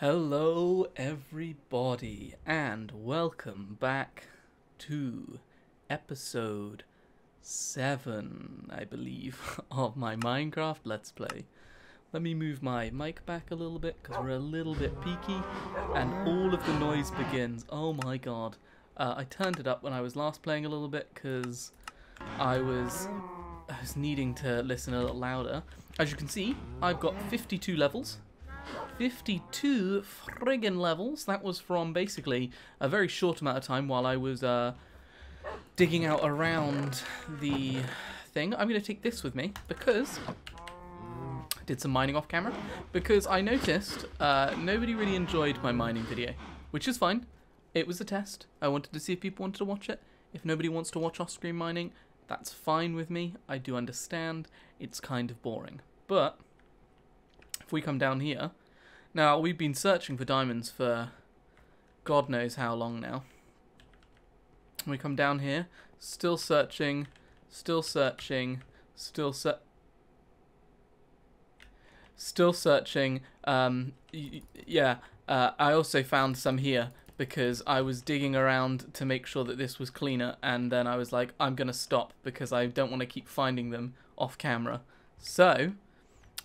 Hello, everybody, and welcome back to episode 7, I believe, of my Minecraft Let's Play. Let me move my mic back a little bit because we're a little bit peaky, and all of the noise begins. Oh my god. Uh, I turned it up when I was last playing a little bit because I was, I was needing to listen a little louder. As you can see, I've got 52 levels. 52 friggin' levels. That was from basically a very short amount of time while I was uh, digging out around the thing. I'm going to take this with me because I did some mining off camera because I noticed uh, nobody really enjoyed my mining video, which is fine. It was a test. I wanted to see if people wanted to watch it. If nobody wants to watch off-screen mining, that's fine with me. I do understand. It's kind of boring. But we come down here, now, we've been searching for diamonds for God knows how long now. We come down here, still searching, still searching, still se Still searching. Um, yeah, uh, I also found some here because I was digging around to make sure that this was cleaner and then I was like, I'm to stop because I don't want to keep finding them off camera. So,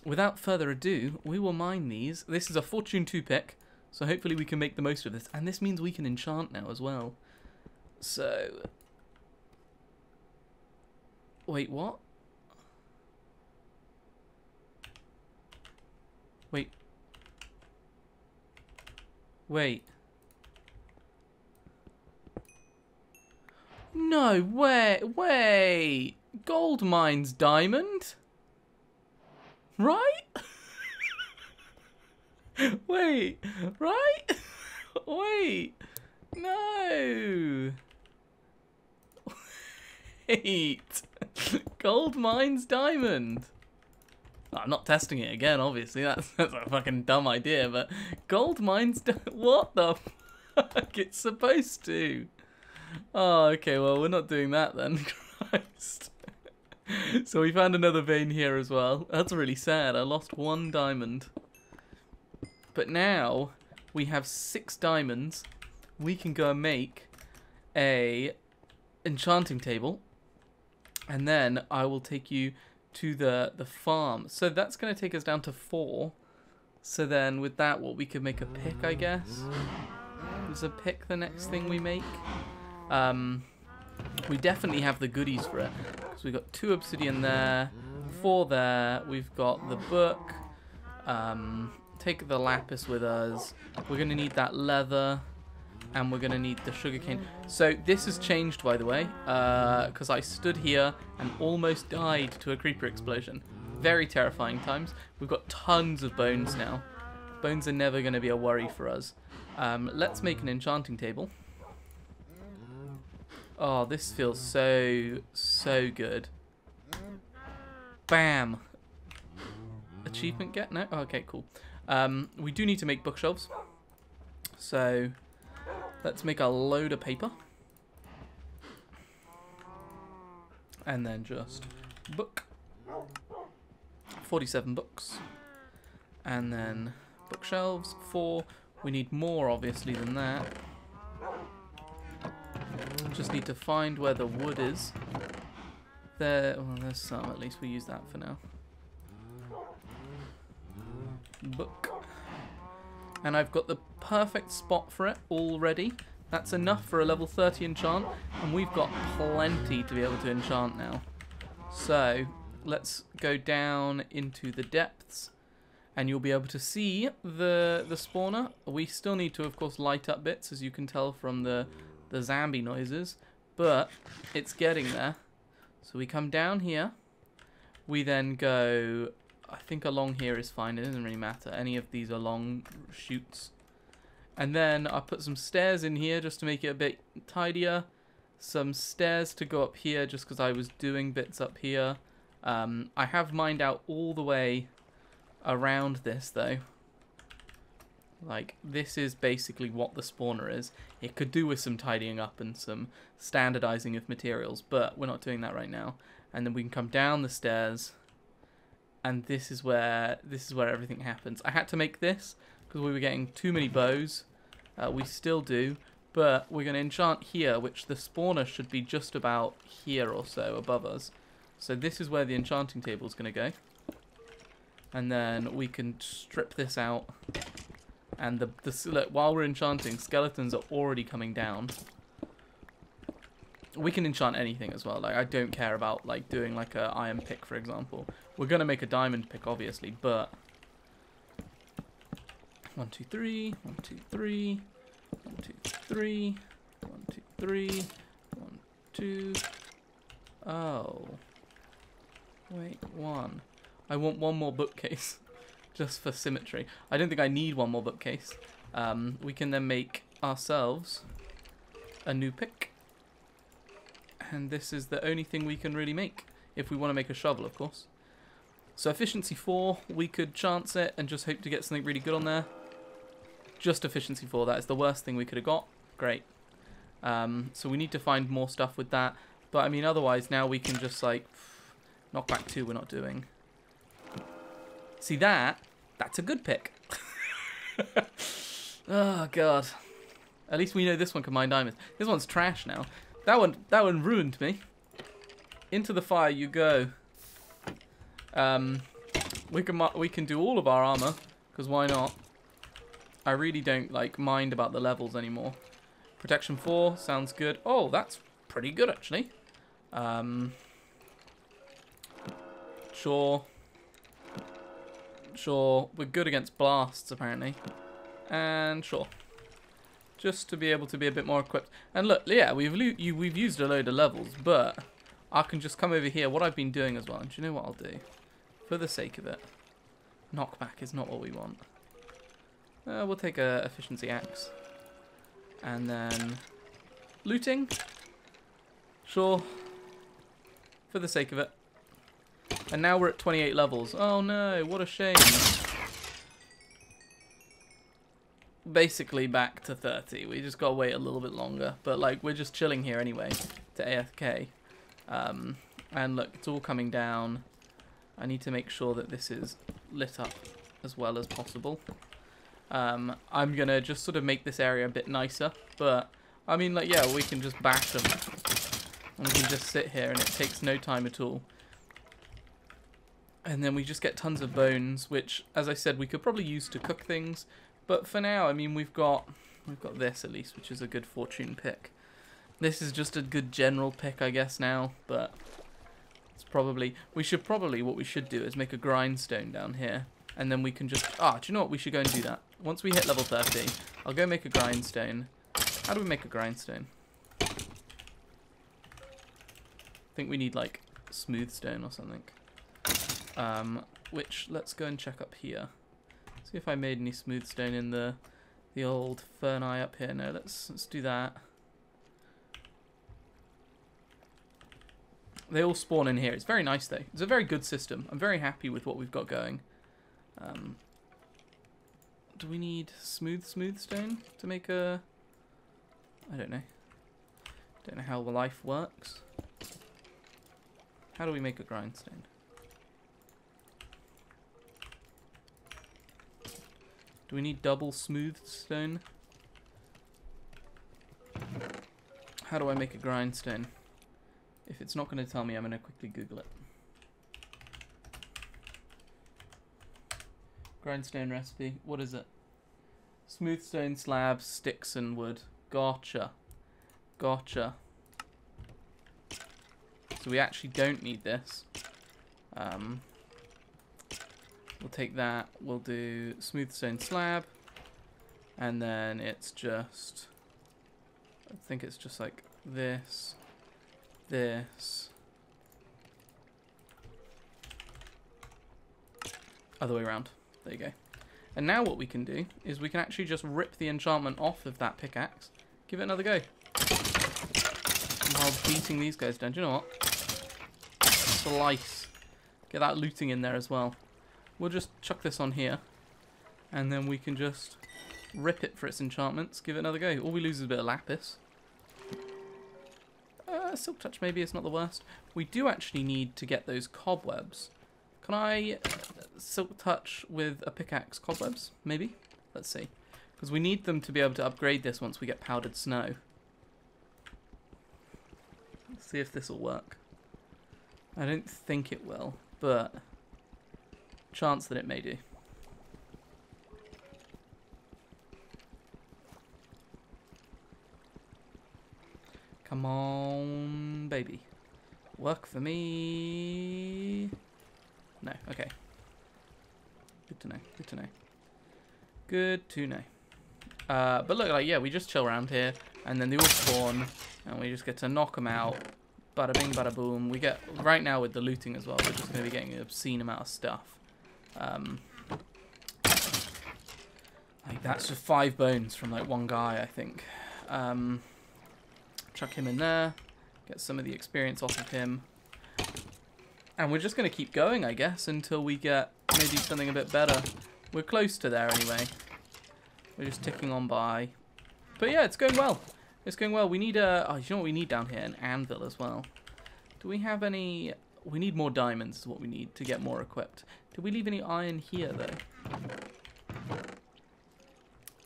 without further ado, we will mine these. This is a Fortune 2 pick, so hopefully we can make the most of this. And this means we can enchant now as well. So... Wait, what? Wait. Wait. No, way, wait. Gold mines diamond? Right? Wait, right? Wait. No. Wait. Gold mines diamond. I'm not testing it again, obviously. That's, that's a fucking dumb idea, but gold mines... What the fuck? It's supposed to. Oh, okay, well, we're not doing that then. Christ. so we found another vein here as well. That's really sad. I lost one diamond. But now we have six diamonds. We can go and make a enchanting table. And then I will take you to the, the farm. So that's going to take us down to four. So then with that, what we could make a pick, I guess. Is a pick the next thing we make? Um, we definitely have the goodies for it. So we've got two obsidian there, four there. We've got the book. Um, take the lapis with us. We're going to need that leather. And we're going to need the sugarcane. So this has changed, by the way. Because uh, I stood here and almost died to a creeper explosion. Very terrifying times. We've got tons of bones now. Bones are never going to be a worry for us. Um, let's make an enchanting table. Oh, this feels so, so good. Bam. Achievement get? No? Oh, okay, cool. Um, we do need to make bookshelves. So, let's make a load of paper. And then just book. 47 books. And then bookshelves, 4. We need more, obviously, than that. Just need to find where the wood is. There, well, there's some. At least we use that for now. Book. And I've got the perfect spot for it already. That's enough for a level 30 enchant. And we've got plenty to be able to enchant now. So, let's go down into the depths. And you'll be able to see the, the spawner. We still need to, of course, light up bits, as you can tell from the the zombie noises, but it's getting there. So we come down here. We then go, I think along here is fine. It doesn't really matter. Any of these are long shoots. And then I put some stairs in here just to make it a bit tidier. Some stairs to go up here just because I was doing bits up here. Um, I have mined out all the way around this though. Like, this is basically what the spawner is. It could do with some tidying up and some standardizing of materials, but we're not doing that right now. And then we can come down the stairs, and this is where this is where everything happens. I had to make this because we were getting too many bows. Uh, we still do, but we're going to enchant here, which the spawner should be just about here or so above us. So this is where the enchanting table is going to go. And then we can strip this out. And the, the look, while we're enchanting, skeletons are already coming down. We can enchant anything as well. Like I don't care about like doing like a iron pick, for example. We're gonna make a diamond pick, obviously, but one, two, three, one, two, three, one, two, three, one, two, three, one, two. Oh. Wait, one. I want one more bookcase, just for symmetry. I don't think I need one more bookcase. Um, we can then make ourselves a new pick. And this is the only thing we can really make, if we want to make a shovel, of course. So efficiency 4, we could chance it and just hope to get something really good on there. Just efficiency 4, that is the worst thing we could have got. Great. Um, so we need to find more stuff with that. But I mean, otherwise now we can just like, knock back 2 we're not doing. See that? That's a good pick. oh god. At least we know this one can mine diamonds. This one's trash now. That one that one ruined me. Into the fire you go. Um we can we can do all of our armor because why not? I really don't like mind about the levels anymore. Protection 4 sounds good. Oh, that's pretty good actually. Um Sure. Sure, we're good against blasts, apparently. And sure. Just to be able to be a bit more equipped. And look, yeah, we've you, we've used a load of levels, but I can just come over here. What I've been doing as well, and do you know what I'll do? For the sake of it. Knockback is not what we want. Uh, we'll take a efficiency axe. And then looting. Sure. For the sake of it. And now we're at 28 levels. Oh no, what a shame. Basically back to 30. We just gotta wait a little bit longer. But like, we're just chilling here anyway to AFK. Um, and look, it's all coming down. I need to make sure that this is lit up as well as possible. Um, I'm gonna just sort of make this area a bit nicer. But, I mean, like, yeah, we can just bash them. And we can just sit here and it takes no time at all and then we just get tons of bones, which, as I said, we could probably use to cook things. But for now, I mean, we've got we've got this at least, which is a good fortune pick. This is just a good general pick, I guess now, but it's probably we should probably what we should do is make a grindstone down here, and then we can just ah, do you know what? We should go and do that once we hit level 30. I'll go make a grindstone. How do we make a grindstone? I think we need like smooth stone or something. Um, which, let's go and check up here. See if I made any smooth stone in the the old furnace up here. No, let's let's do that. They all spawn in here. It's very nice though. It's a very good system. I'm very happy with what we've got going. Um, do we need smooth smooth stone to make a? I don't know. Don't know how the life works. How do we make a grindstone? Do we need double smooth stone? How do I make a grindstone? If it's not going to tell me, I'm going to quickly Google it. Grindstone recipe. What is it? Smooth stone slabs, sticks, and wood. Gotcha. Gotcha. So we actually don't need this. Um, We'll take that. We'll do smooth stone slab. And then it's just... I think it's just like this, this. Other way around. There you go. And now what we can do is we can actually just rip the enchantment off of that pickaxe. Give it another go. While beating these guys down. Do you know what? Slice. Get that looting in there as well. We'll just chuck this on here. And then we can just rip it for its enchantments. Give it another go. All we lose is a bit of lapis. Uh, silk touch maybe it's not the worst. We do actually need to get those cobwebs. Can I silk touch with a pickaxe cobwebs? Maybe? Let's see. Because we need them to be able to upgrade this once we get powdered snow. Let's see if this will work. I don't think it will, but chance that it may do. Come on, baby. Work for me. No, okay. Good to know, good to know. Good to know. Uh, but look, like, yeah, we just chill around here, and then they all spawn, and we just get to knock them out. Bada bing, bada boom. We get, right now with the looting as well, we're just going to be getting an obscene amount of stuff. Um, like, that's just five bones from, like, one guy, I think. Um, chuck him in there, get some of the experience off of him. And we're just going to keep going, I guess, until we get maybe something a bit better. We're close to there anyway. We're just ticking on by. But yeah, it's going well. It's going well. We need a... Oh, you know what we need down here? An anvil as well. Do we have any... We need more diamonds is what we need to get more equipped. Did we leave any iron here, though?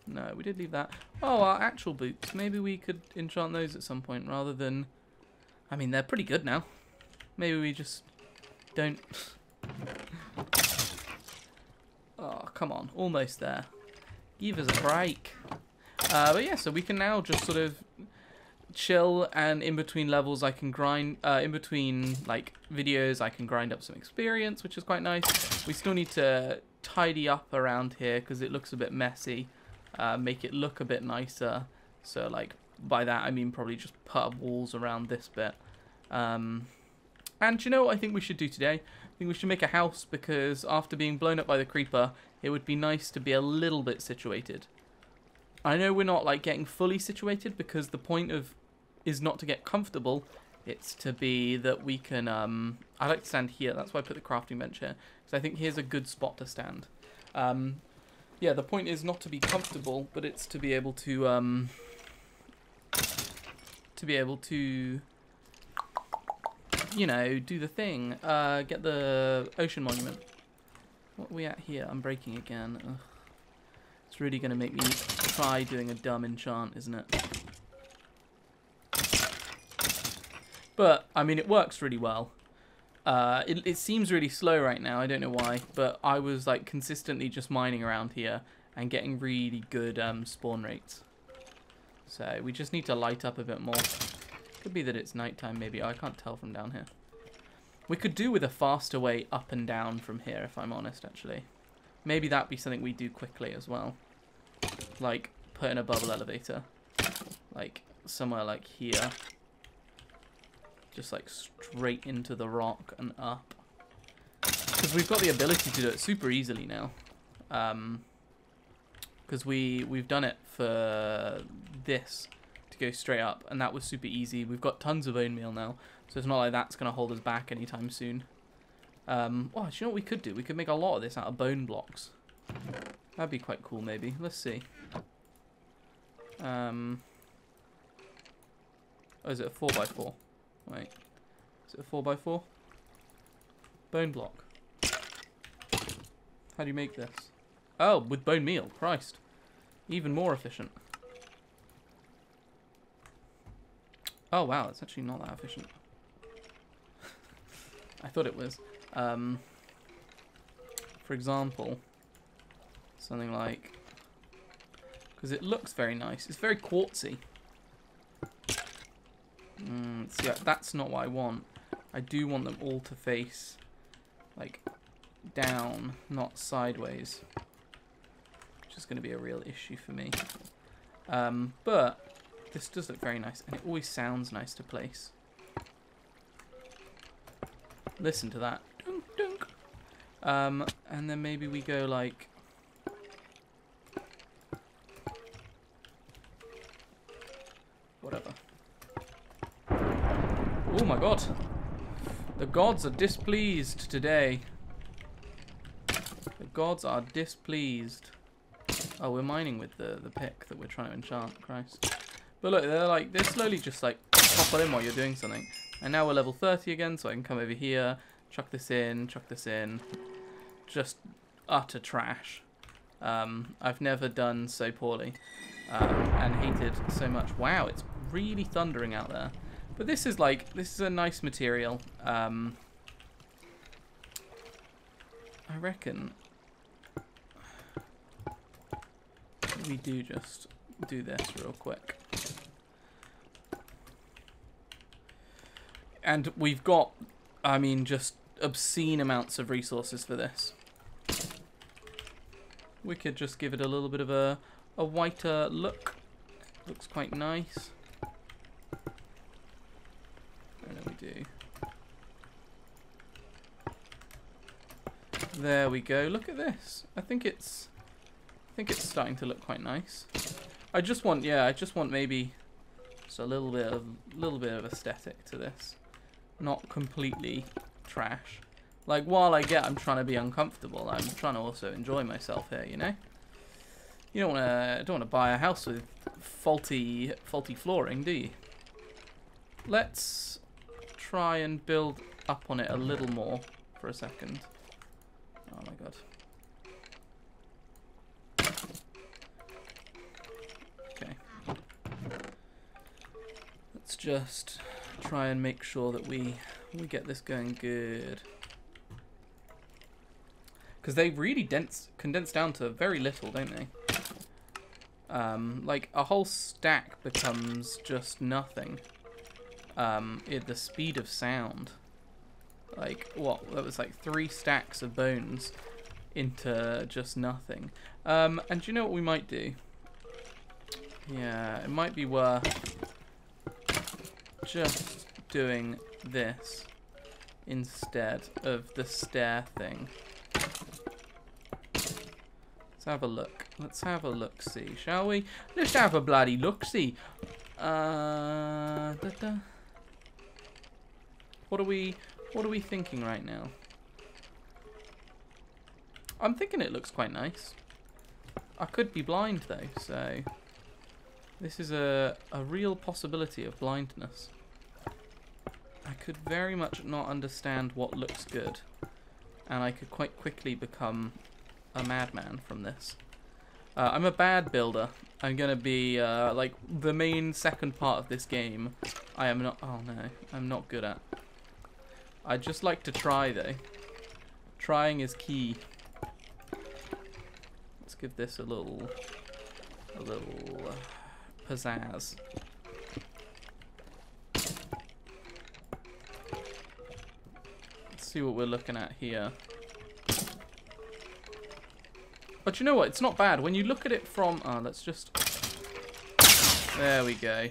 No, we did leave that. Oh, our actual boots. Maybe we could enchant those at some point rather than... I mean, they're pretty good now. Maybe we just don't... oh, come on. Almost there. Give us a break. Uh, but yeah, so we can now just sort of chill and in between levels I can grind, uh, in between like videos I can grind up some experience, which is quite nice. We still need to tidy up around here because it looks a bit messy. Uh, make it look a bit nicer. So like by that I mean probably just put up walls around this bit. Um, and you know what I think we should do today? I think we should make a house because after being blown up by the creeper, it would be nice to be a little bit situated. I know we're not like getting fully situated because the point of is not to get comfortable. It's to be that we can. Um, I like to stand here. That's why I put the crafting bench here because I think here's a good spot to stand. Um, yeah, the point is not to be comfortable, but it's to be able to um, to be able to you know, do the thing. Uh, get the ocean monument. What are we at here? I'm breaking again. Ugh. It's really going to make me try doing a dumb enchant, isn't it? But, I mean, it works really well. Uh, it, it seems really slow right now, I don't know why, but I was like consistently just mining around here and getting really good um, spawn rates. So we just need to light up a bit more. Could be that it's nighttime, maybe. I can't tell from down here. We could do with a faster way up and down from here, if I'm honest, actually. Maybe that'd be something we do quickly as well. Like, put in a bubble elevator. Like, somewhere like here. Just like straight into the rock and up. Because we've got the ability to do it super easily now. Um, because we, we've done it for this to go straight up, and that was super easy. We've got tons of bone meal now, so it's not like that's going to hold us back anytime soon. Um, oh, you know what we could do? We could make a lot of this out of bone blocks. That'd be quite cool, maybe. Let's see. Um, oh, is it a 4x4? Wait. Is it a 4x4? Bone block. How do you make this? Oh, with bone meal. Christ. Even more efficient. Oh wow, it's actually not that efficient. I thought it was. Um, for example, something like... Because it looks very nice. It's very quartzy. See, that's not what I want. I do want them all to face, like, down, not sideways. Which is going to be a real issue for me. Um, but this does look very nice, and it always sounds nice to place. Listen to that. Dunk, dunk. Um, and then maybe we go like... Whatever. Oh my god. The gods are displeased today. The gods are displeased. Oh, we're mining with the, the pick that we're trying to enchant. Christ. But look, they're like, they're slowly just like pop in while you're doing something. And now we're level 30 again, so I can come over here, chuck this in, chuck this in. Just utter trash. Um, I've never done so poorly um, and hated so much. Wow, it's really thundering out there. But this is like, this is a nice material. Um, I reckon we do just do this real quick. And we've got, I mean, just obscene amounts of resources for this. We could just give it a little bit of a, a whiter look. Looks quite nice. And then we do. There we go. Look at this. I think it's I think it's starting to look quite nice. I just want yeah, I just want maybe just a little bit of little bit of aesthetic to this. Not completely trash. Like while I get I'm trying to be uncomfortable, I'm trying to also enjoy myself here, you know? You don't wanna don't wanna buy a house with faulty faulty flooring, do you? Let's try and build up on it a little more for a second. Oh my god. Okay. Let's just try and make sure that we we get this going good. Because they really dense condense down to very little, don't they? Um, like a whole stack becomes just nothing. Um, at the speed of sound. Like what? That was like three stacks of bones into just nothing. Um, and do you know what we might do? Yeah, it might be worth just doing this instead of the stair thing. Let's have a look. Let's have a look-see, shall we? Let's have a bloody look-see. Uh, da -da. What are we... What are we thinking right now? I'm thinking it looks quite nice. I could be blind though, so... This is a, a real possibility of blindness. I could very much not understand what looks good. And I could quite quickly become a madman from this. Uh, I'm a bad builder. I'm gonna be, uh, like, the main second part of this game. I am not, oh no, I'm not good at. I'd just like to try, though. Trying is key. Let's give this a little, a little uh, pizzazz. Let's see what we're looking at here. But you know what? It's not bad. When you look at it from... Oh, let's just... There we go.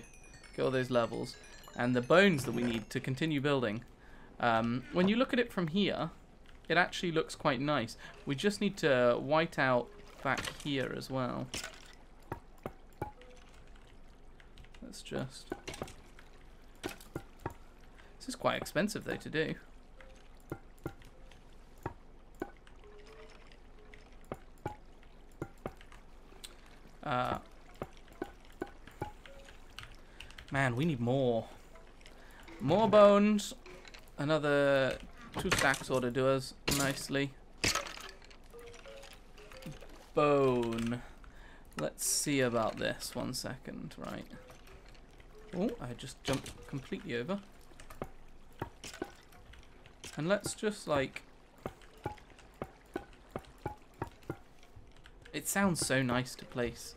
Get all those levels. And the bones that we need to continue building. Um, when you look at it from here, it actually looks quite nice. We just need to white out back here as well. Let's just... This is quite expensive though to do. Uh, man, we need more. More bones. Another two stacks ought to do us nicely. Bone. Let's see about this. One second, right. Oh, I just jumped completely over. And let's just, like... It sounds so nice to place.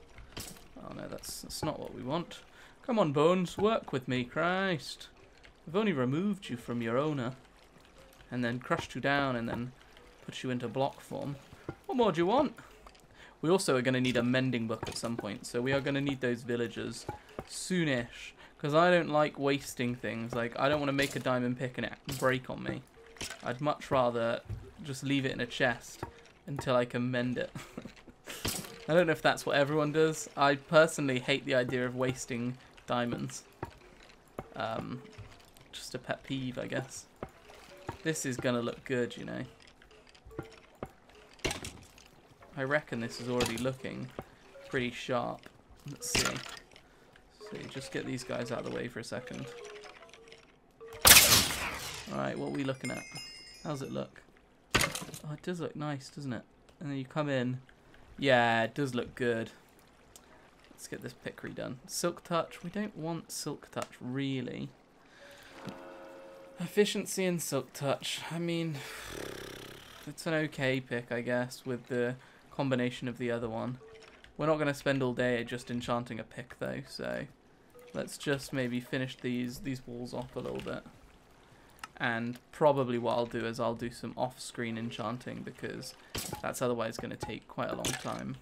Oh no, that's, that's not what we want. Come on, Bones, work with me, Christ. I've only removed you from your owner. And then crushed you down and then put you into block form. What more do you want? We also are going to need a mending book at some point. So we are going to need those villagers soonish. Because I don't like wasting things. Like, I don't want to make a diamond pick and it break on me. I'd much rather just leave it in a chest until I can mend it. I don't know if that's what everyone does. I personally hate the idea of wasting diamonds. Um, just a pet peeve, I guess. This is going to look good, you know. I reckon this is already looking pretty sharp. Let's see. So just get these guys out of the way for a second. Alright, what are we looking at? How's it look? Oh, it does look nice, doesn't it? And then you come in Yeah, it does look good. Let's get this pick redone. Silk Touch. We don't want Silk Touch, really. Efficiency and Silk Touch. I mean, it's an okay pick, I guess, with the combination of the other one. We're not going to spend all day just enchanting a pick, though, so let's just maybe finish these, these walls off a little bit. And probably what I'll do is I'll do some off-screen enchanting, because that's otherwise going to take quite a long time,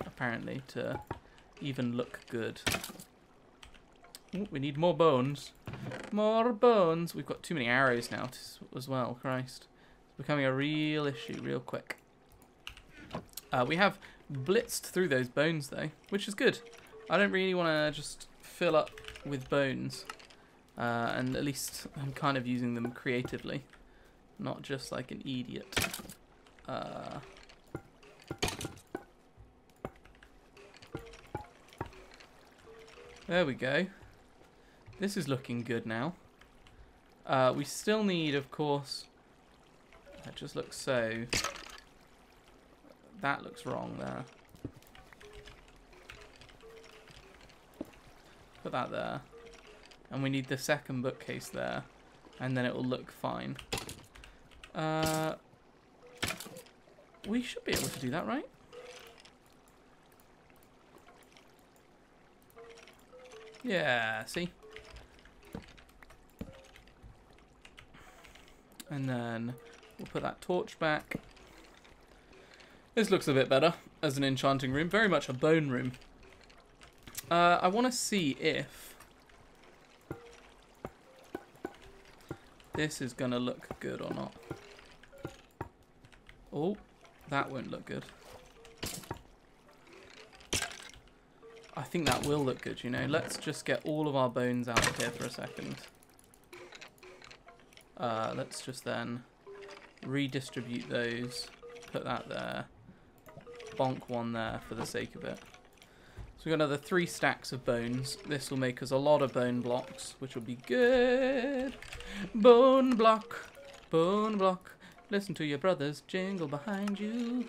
apparently, to even look good. Ooh, we need more bones. More bones. We've got too many arrows now as well. Christ. It's becoming a real issue real quick. Uh, we have blitzed through those bones though, which is good. I don't really want to just fill up with bones. Uh, and at least I'm kind of using them creatively. Not just like an idiot. Uh, there we go. This is looking good now. Uh, we still need, of course... That just looks so... That looks wrong there. Put that there. And we need the second bookcase there. And then it will look fine. Uh, we should be able to do that, right? Yeah, see? And then we'll put that torch back. This looks a bit better as an enchanting room. Very much a bone room. Uh, I want to see if this is going to look good or not. Oh, that won't look good. I think that will look good, you know. Let's just get all of our bones out of here for a second. Uh, let's just then redistribute those. Put that there. Bonk one there for the sake of it. So we've got another three stacks of bones. This will make us a lot of bone blocks, which will be good. Bone block. Bone block. Listen to your brothers jingle behind you.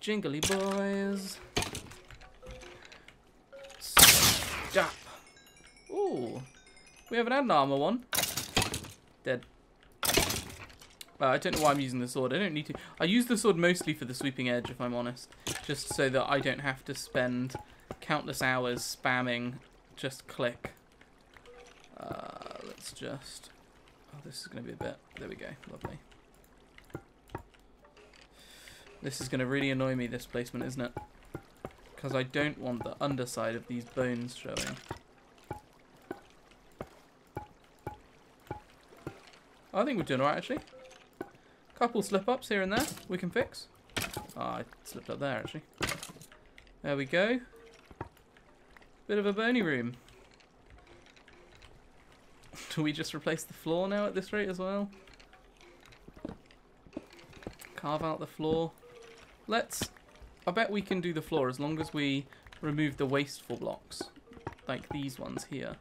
Jingly boys. Stop. Ooh. We haven't had an armor one. Dead. Uh, I don't know why I'm using the sword. I don't need to. I use the sword mostly for the sweeping edge, if I'm honest. Just so that I don't have to spend countless hours spamming just click. Uh, let's just... Oh, this is going to be a bit... There we go. Lovely. This is going to really annoy me, this placement, isn't it? Because I don't want the underside of these bones showing. I think we're doing alright, actually. Couple slip-ups here and there we can fix. Oh, I slipped up there, actually. There we go. Bit of a bony room. Do we just replace the floor now at this rate as well? Carve out the floor. Let's... I bet we can do the floor as long as we remove the wasteful blocks. Like these ones here.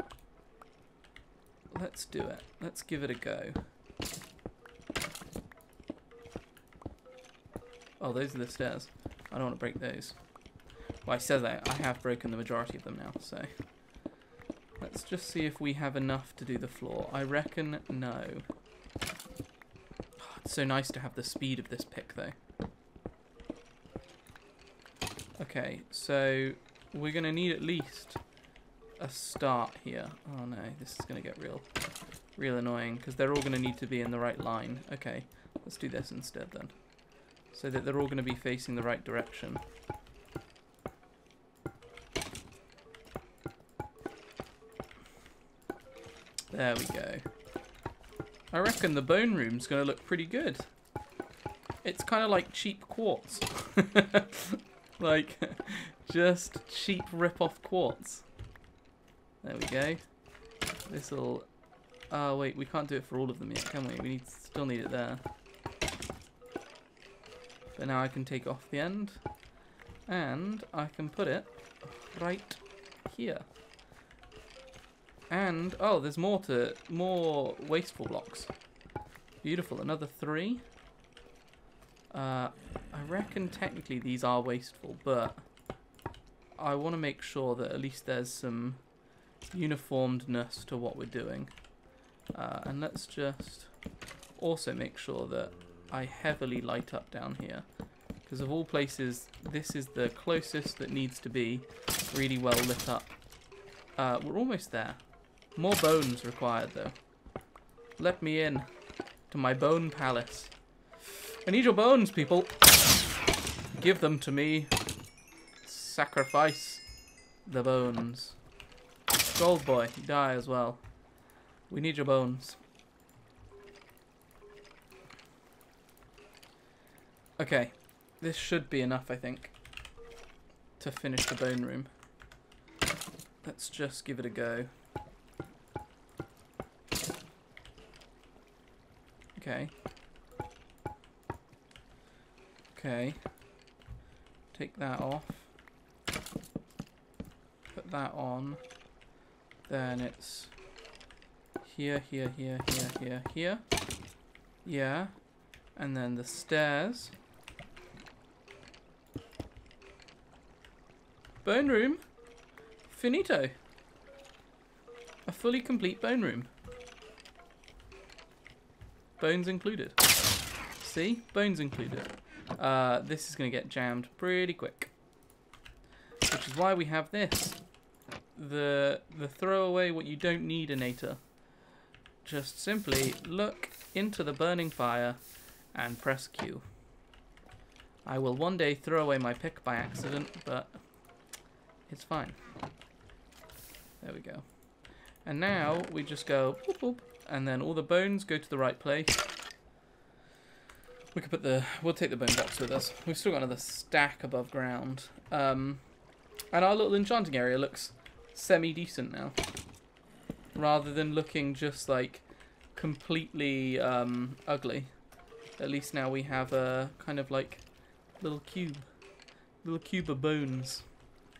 Let's do it. Let's give it a go. Oh, those are the stairs. I don't want to break those. Well, I said that. I have broken the majority of them now, so... Let's just see if we have enough to do the floor. I reckon no. Oh, it's so nice to have the speed of this pick, though. Okay, so we're going to need at least a start here. Oh no, this is going to get real, real annoying because they're all going to need to be in the right line. Okay, let's do this instead then so that they're all going to be facing the right direction. There we go. I reckon the bone room's going to look pretty good. It's kind of like cheap quartz. like, just cheap rip-off quartz. There we go. This'll... Oh, wait, we can't do it for all of them yet, can we? We need still need it there. But now I can take off the end. And I can put it right here. And, oh, there's more to, more wasteful blocks. Beautiful, another three. Uh, I reckon technically these are wasteful, but I want to make sure that at least there's some uniformedness to what we're doing. Uh, and let's just also make sure that I heavily light up down here. Because of all places, this is the closest that needs to be really well lit up. Uh, we're almost there. More bones required, though. Let me in to my bone palace. I need your bones, people. Give them to me. Sacrifice the bones. Gold boy, die as well. We need your bones. Okay, this should be enough, I think, to finish the bone room. Let's just give it a go. Okay. Okay. Take that off. Put that on. Then it's here, here, here, here, here, here. Yeah. And then the stairs. Bone room. Finito. A fully complete bone room. Bones included. See? Bones included. Uh, this is going to get jammed pretty quick. Which is why we have this. The, the throw away what you don't need inator. Just simply look into the burning fire and press Q. I will one day throw away my pick by accident, but it's fine. There we go. And now we just go and then all the bones go to the right place. We could put the, we'll take the bone box with us. We've still got another stack above ground. Um, and our little enchanting area looks semi-decent now. Rather than looking just like completely um, ugly. At least now we have a kind of like little cube. Little cube of bones.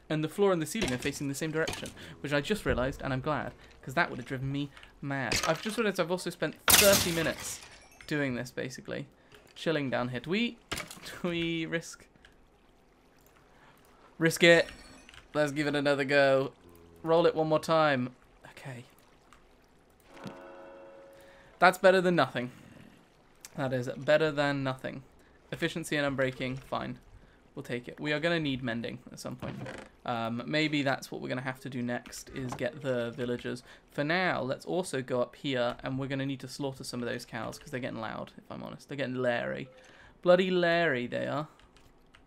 And the floor and the ceiling are facing the same direction, which I just realised, and I'm glad, because that would have driven me mad. I've just realised I've also spent 30 minutes doing this, basically. Chilling down here. Do we, do we risk... Risk it. Let's give it another go. Roll it one more time. Okay. That's better than nothing. That is better than nothing. Efficiency and unbreaking, fine. We'll take it. We are going to need mending at some point. Um, maybe that's what we're going to have to do next, is get the villagers. For now, let's also go up here, and we're going to need to slaughter some of those cows, because they're getting loud, if I'm honest. They're getting Larry. Bloody Larry, they are.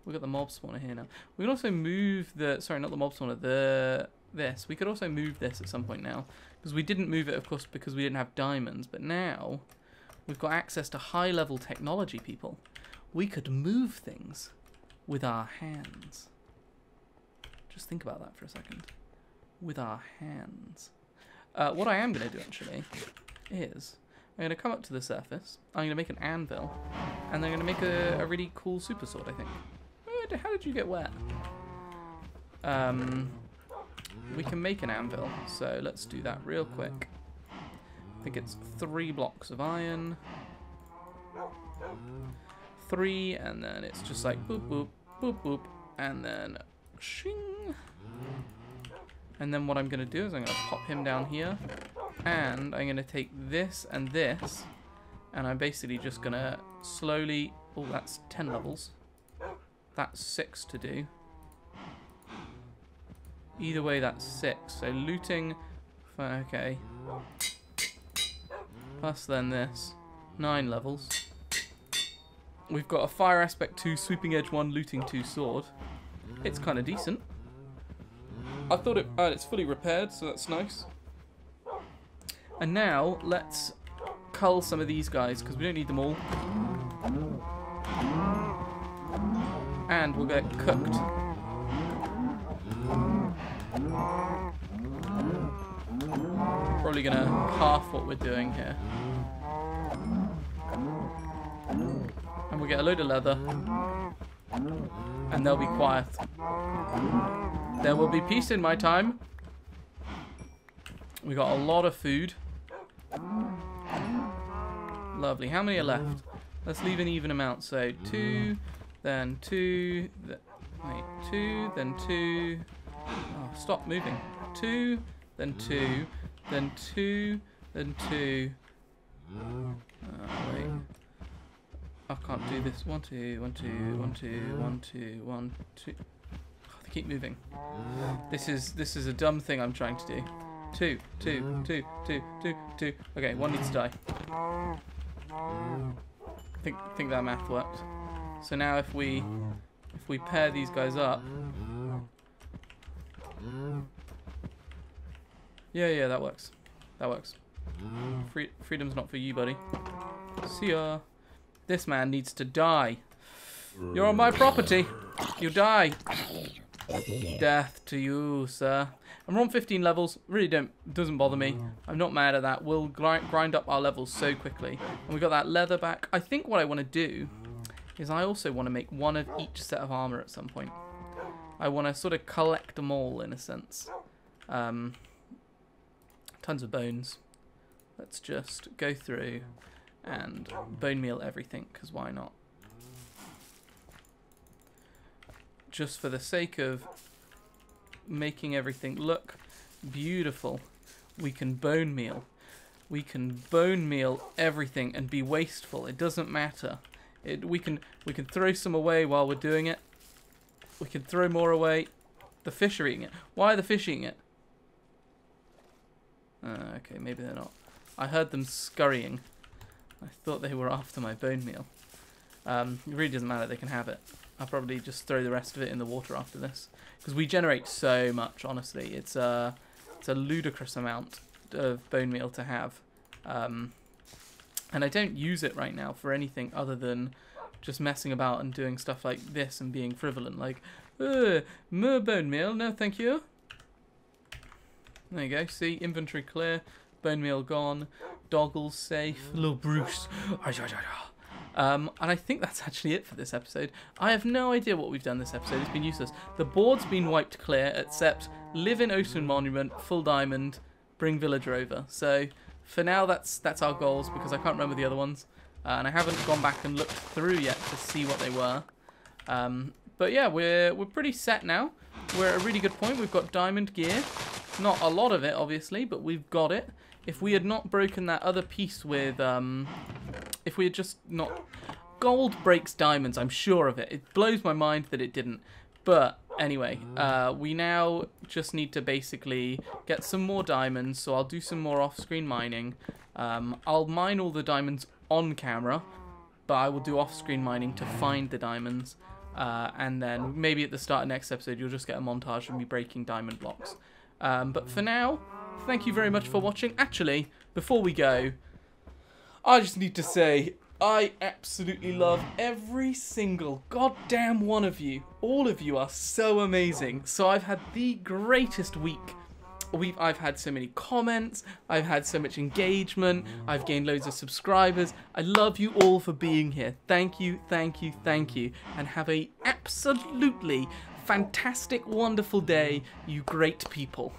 We've got the mob spawner here now. We can also move the... Sorry, not the mob spawner. The... This. We could also move this at some point now. Because we didn't move it, of course, because we didn't have diamonds. But now, we've got access to high-level technology, people. We could move things with our hands. Just think about that for a second. With our hands. Uh, what I am going to do, actually, is I'm going to come up to the surface. I'm going to make an anvil. And then I'm going to make a, a really cool super sword, I think. How did you get wet? Um, we can make an anvil. So let's do that real quick. I think it's three blocks of iron. Three, and then it's just like boop, boop, boop, boop, and then shing. And then what I'm going to do is I'm going to pop him down here, and I'm going to take this and this, and I'm basically just going to slowly... Oh, that's 10 levels. That's 6 to do. Either way, that's 6. So looting... Okay. Plus then this. 9 levels. We've got a Fire Aspect 2, Sweeping Edge 1, Looting 2 sword. It's kind of decent. I thought it, uh, it's fully repaired, so that's nice. And now, let's cull some of these guys, because we don't need them all. And we'll get cooked. Probably gonna half what we're doing here. And we'll get a load of leather. And they'll be quiet. There will be peace in my time. We got a lot of food. Lovely. How many are left? Let's leave an even amount. So two, then two, th wait, two, then two. Oh, stop moving. Two, then two, then two, then two. Oh, wait. I can't do this. One, two, one, two, one, two, one, two, one, two. Oh, they keep moving. This is this is a dumb thing I'm trying to do. Two, two, two, two, two, two. Okay, one needs to die. I think think that math worked. So now if we if we pair these guys up. Yeah, yeah, that works. That works. Free, freedom's not for you, buddy. See ya. This man needs to die. You're on my property. You die. Death to you, sir. And we're on 15 levels. Really don't doesn't bother me. I'm not mad at that. We'll grind, grind up our levels so quickly. And we got that leather back. I think what I want to do is I also want to make one of each set of armor at some point. I want to sort of collect them all in a sense. Um, tons of bones. Let's just go through and bone meal everything, because why not? Just for the sake of making everything look beautiful, we can bone meal. We can bone meal everything and be wasteful. It doesn't matter. It, we can we can throw some away while we're doing it. We can throw more away. The fish are eating it. Why are the fish eating it? Uh, okay, maybe they're not. I heard them scurrying. I thought they were after my bone meal. Um, it really doesn't matter, they can have it. I'll probably just throw the rest of it in the water after this. Because we generate so much, honestly. It's a, it's a ludicrous amount of bone meal to have. Um, and I don't use it right now for anything other than just messing about and doing stuff like this and being frivolent. Like, more bone meal, no thank you. There you go, see, inventory clear, bone meal gone, Doggles safe, little Bruce. Um, and I think that's actually it for this episode. I have no idea what we've done this episode. It's been useless. The board's been wiped clear, except live in Ocean Monument, full diamond, bring villager over. So for now, that's that's our goals because I can't remember the other ones, uh, and I haven't gone back and looked through yet to see what they were. Um, but yeah, we're we're pretty set now. We're at a really good point. We've got diamond gear, not a lot of it, obviously, but we've got it. If we had not broken that other piece with, um, if we had just not... Gold breaks diamonds, I'm sure of it. It blows my mind that it didn't. But anyway, uh, we now just need to basically get some more diamonds. So I'll do some more off-screen mining. Um, I'll mine all the diamonds on camera, but I will do off-screen mining to find the diamonds. Uh, and then maybe at the start of next episode, you'll just get a montage of me breaking diamond blocks. Um, but for now, thank you very much for watching. Actually, before we go, I just need to say I absolutely love every single goddamn one of you. All of you are so amazing. So I've had the greatest week. We've, I've had so many comments, I've had so much engagement, I've gained loads of subscribers. I love you all for being here. Thank you, thank you, thank you. And have a absolutely fantastic, wonderful day, you great people.